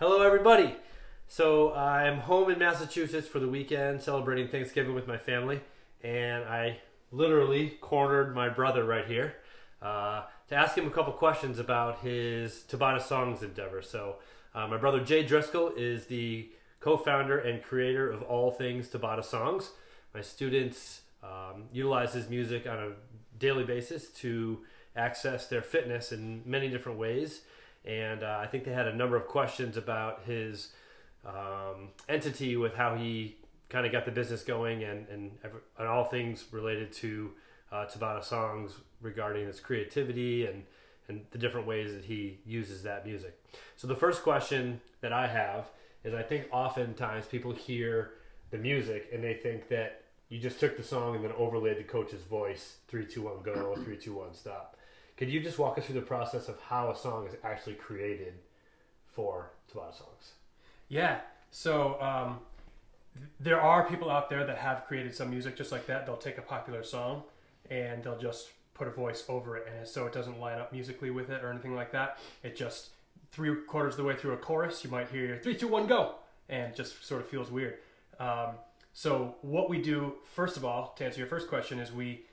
Hello, everybody. So I'm home in Massachusetts for the weekend, celebrating Thanksgiving with my family, and I literally cornered my brother right here uh, to ask him a couple questions about his Tabata Songs endeavor. So uh, my brother Jay Driscoll is the co-founder and creator of all things Tabata Songs. My students um, utilize his music on a daily basis to access their fitness in many different ways and uh, I think they had a number of questions about his um, entity with how he kind of got the business going and and, and all things related to uh, Tabata songs regarding his creativity and and the different ways that he uses that music. So the first question that I have is I think oftentimes people hear the music and they think that you just took the song and then overlaid the coach's voice three two one go three two one stop could you just walk us through the process of how a song is actually created for Tabata songs? Yeah. So um, there are people out there that have created some music just like that. They'll take a popular song and they'll just put a voice over it, and so it doesn't line up musically with it or anything like that. It just three quarters of the way through a chorus, you might hear three, two, one, go, and just sort of feels weird. Um, so what we do, first of all, to answer your first question, is we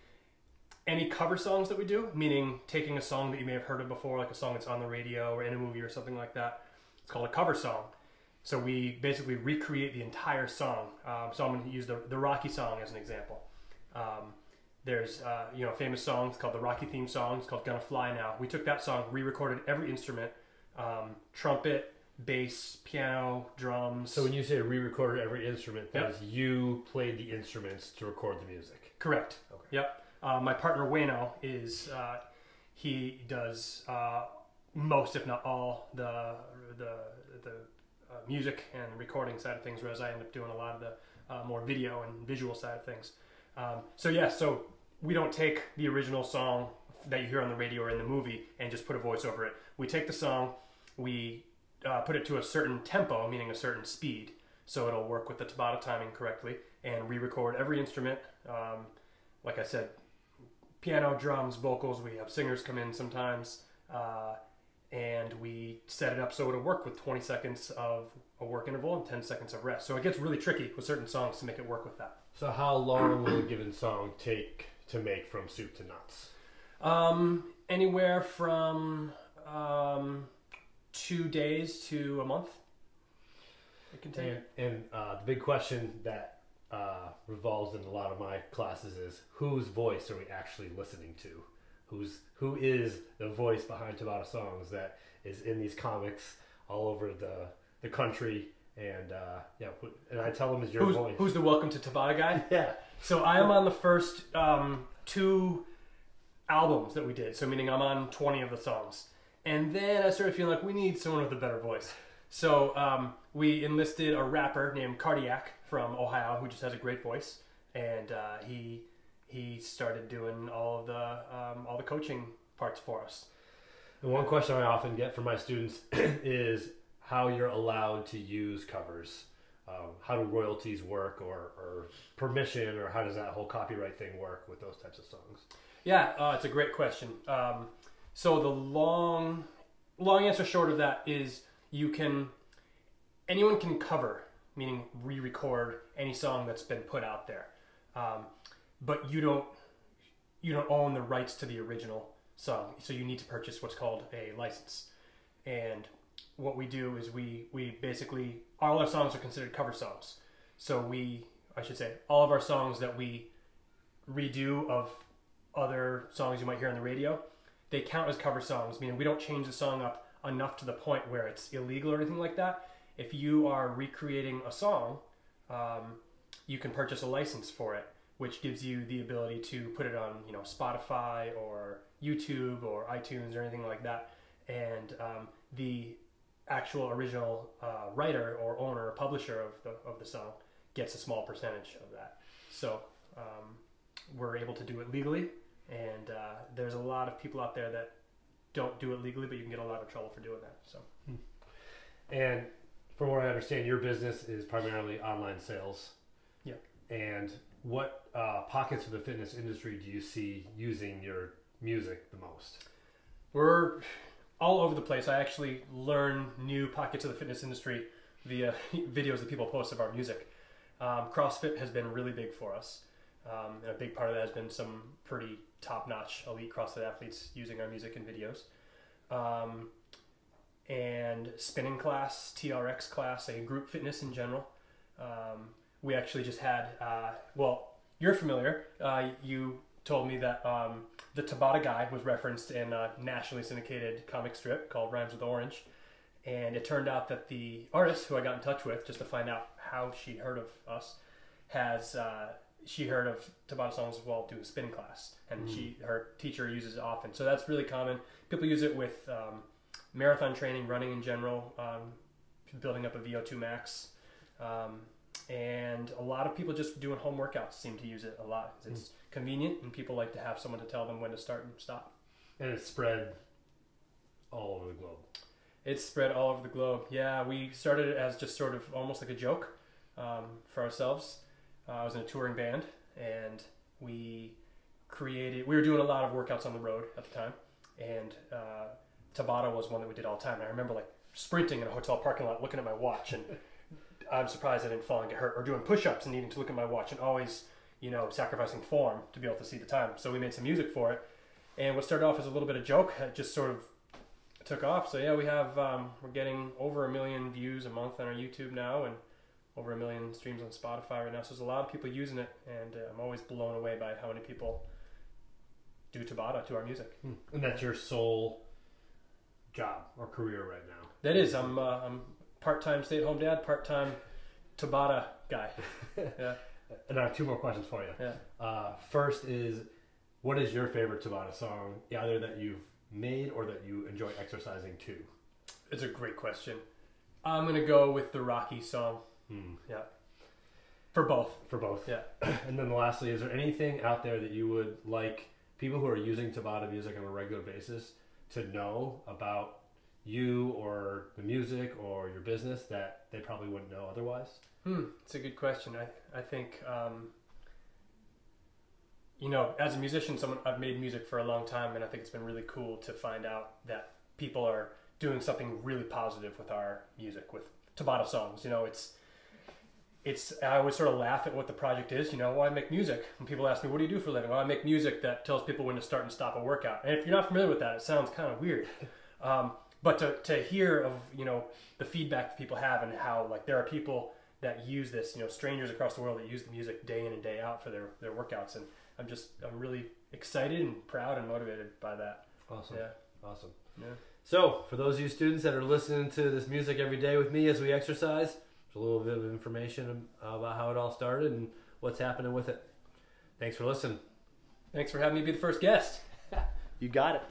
any cover songs that we do, meaning taking a song that you may have heard of before, like a song that's on the radio or in a movie or something like that. It's called a cover song. So we basically recreate the entire song. Um, so I'm going to use the, the Rocky song as an example. Um, there's uh, you know a famous song it's called the Rocky theme song. It's called "Gonna Fly Now." We took that song, re-recorded every instrument, um, trumpet, bass, piano, drums. So when you say re-recorded every instrument, that yep. is you played the instruments to record the music. Correct. Okay. Yep. Uh, my partner Wayno is uh, he does uh, most, if not all, the the the uh, music and recording side of things, whereas I end up doing a lot of the uh, more video and visual side of things. Um, so yeah, so we don't take the original song that you hear on the radio or in the movie and just put a voice over it. We take the song, we uh, put it to a certain tempo, meaning a certain speed, so it'll work with the Tabata timing correctly, and re-record every instrument. Um, like I said, piano, drums, vocals. We have singers come in sometimes, uh, and we set it up so it'll work with 20 seconds of a work interval and 10 seconds of rest. So it gets really tricky with certain songs to make it work with that. So how long will a given song take to make from soup to nuts? Um, anywhere from um, two days to a month. It can take. And, and uh, the big question that revolves in a lot of my classes is whose voice are we actually listening to? Who's who is the voice behind Tabata songs that is in these comics all over the the country? And uh, yeah, and I tell them is your who's, voice. Who's the Welcome to Tabata guy? yeah. So I am on the first um, two albums that we did. So meaning I'm on 20 of the songs. And then I started feeling like we need someone with a better voice. So um, we enlisted a rapper named Cardiac from Ohio who just has a great voice, and uh, he he started doing all of the um, all the coaching parts for us. And one question I often get from my students is how you're allowed to use covers. Um, how do royalties work, or, or permission, or how does that whole copyright thing work with those types of songs? Yeah, uh, it's a great question. Um, so the long long answer short of that is you can anyone can cover meaning re-record any song that's been put out there. Um, but you don't you don't own the rights to the original song, so you need to purchase what's called a license. And what we do is we we basically all our songs are considered cover songs. So we I should say all of our songs that we redo of other songs you might hear on the radio, they count as cover songs, meaning we don't change the song up enough to the point where it's illegal or anything like that if you are recreating a song, um, you can purchase a license for it, which gives you the ability to put it on, you know, Spotify or YouTube or iTunes or anything like that. And um, the actual original uh, writer or owner or publisher of the of the song gets a small percentage of that. So um, we're able to do it legally, and uh, there's a lot of people out there that don't do it legally, but you can get a lot of trouble for doing that. So. And from what I understand, your business is primarily online sales. Yeah. And what uh, pockets of the fitness industry do you see using your music the most? We're all over the place. I actually learn new pockets of the fitness industry via videos that people post of our music. Um, CrossFit has been really big for us. Um, and a big part of that has been some pretty top-notch elite CrossFit athletes using our music and videos. Um, and spinning class, TRX class, a group fitness in general. Um, we actually just had, uh, well, you're familiar. Uh, you told me that um, the Tabata guy was referenced in a nationally syndicated comic strip called Rhymes with Orange. And it turned out that the artist who I got in touch with, just to find out how she heard of us, has uh, she heard of Tabata songs as while doing spinning class, and she her teacher uses it often. So that's really common. People use it with um, marathon training, running in general, um, building up a VO2 max, um, and a lot of people just doing home workouts seem to use it a lot. It's convenient, and people like to have someone to tell them when to start and stop. And it's spread all over the globe. It's spread all over the globe. Yeah, we started it as just sort of almost like a joke um, for ourselves. Uh, I was in a touring band, and we created. We were doing a lot of workouts on the road at the time, and uh, Tabata was one that we did all the time. And I remember like sprinting in a hotel parking lot, looking at my watch, and I'm surprised I didn't fall and get hurt, or doing push-ups and needing to look at my watch, and always, you know, sacrificing form to be able to see the time. So we made some music for it, and what started off as a little bit of joke, just sort of took off. So yeah, we have um, we're getting over a million views a month on our YouTube now, and over a million streams on Spotify right now. So there's a lot of people using it, and uh, I'm always blown away by how many people do Tabata to our music. And that's your sole job or career right now. That is, I'm uh, I'm part-time stay-at-home dad, part-time Tabata guy. yeah, And I have two more questions for you. yeah. Uh, first is, what is your favorite Tabata song, either that you've made or that you enjoy exercising to? It's a great question. I'm gonna go with the Rocky song. Hmm. Yeah, for both. For both. Yeah. And then lastly, is there anything out there that you would like people who are using Tabata music on a regular basis to know about you or the music or your business that they probably wouldn't know otherwise? Hmm, it's a good question. I I think um, you know, as a musician, someone I've made music for a long time, and I think it's been really cool to find out that people are doing something really positive with our music, with Tabata songs. You know, it's it's I always sort of laugh at what the project is. You know, well, I make music, When people ask me, "What do you do for a living?" Well, I make music that tells people when to start and stop a workout. And if you're not familiar with that, it sounds kind of weird. Um, but to, to hear of you know the feedback that people have and how like there are people that use this, you know, strangers across the world that use the music day in and day out for their their workouts, and I'm just I'm really excited and proud and motivated by that. Awesome. Yeah. Awesome. Yeah. So, for those of you students that are listening to this music every day with me as we exercise, a little bit of information about how it all started and what's happening with it. Thanks for listening. Thanks for having me be the first guest. You got it.